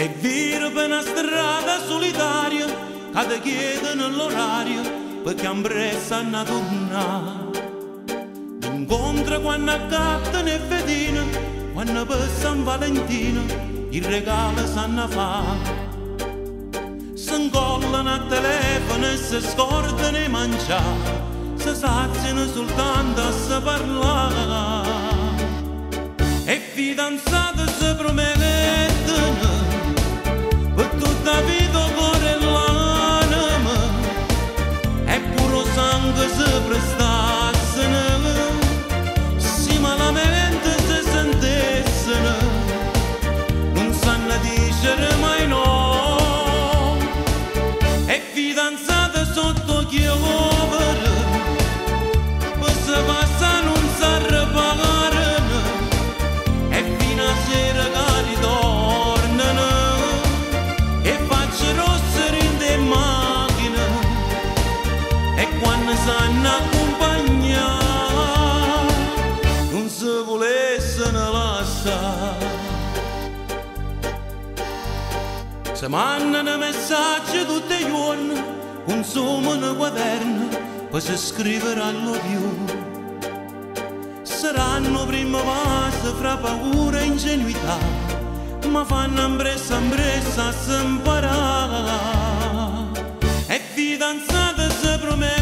E viro per una strada solitaria Che ti chiedono l'orario Perché ambressa a tornare Incontra quando accattano e fedino Quando per San Valentino Il regalo sanno fare Si incollano a telefono e si scordano di mangiare Si saziano soltanto a parlare. E fidanzate si promettono Per tutta la vita cuore e l'anima E puro sangue si prestassero Si malamente si sentessero Non sanno dire mai no E fidanzate sotto chiovere sanno accompagnare Non si volessero lasciare Se mandano messaggi tutti i giorni, consumano quaderni per si scrivere allo più. Saranno prima fase fra paura e ingenuità, ma fanno ambressa ambressa a si imparare. E fidanzate si promettono,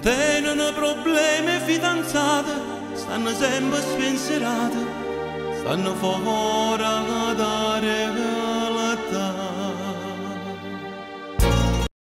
non tenono problemi fidanzate stanno sempre spensierate stanno fuori a dare